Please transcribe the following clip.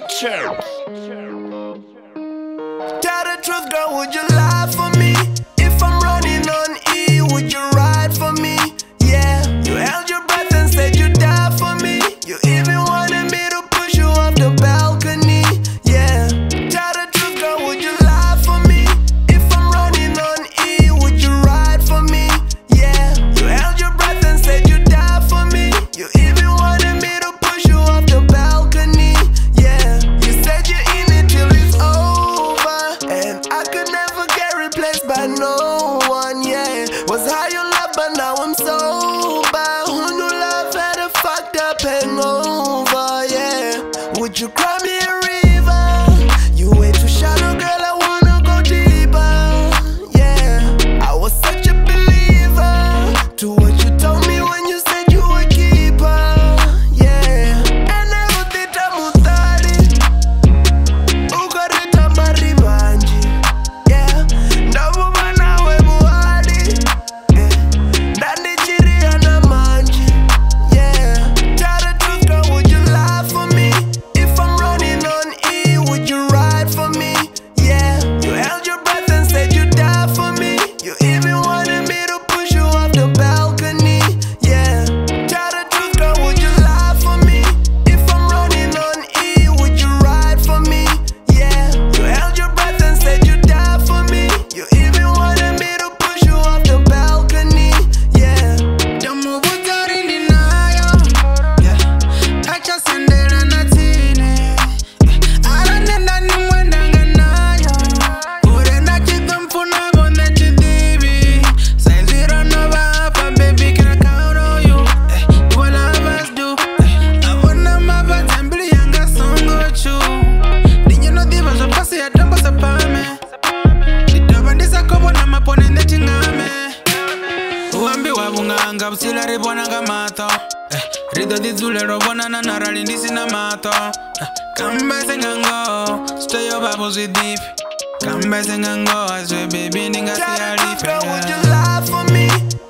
picture. Tell the truth, girl, would you lie for me? I no. kapsile ribona gamato eh, rido di dzule robona na narali ndisina mato eh, kambese ngango sitoyo babo zwi deep kambese would you bebi for me?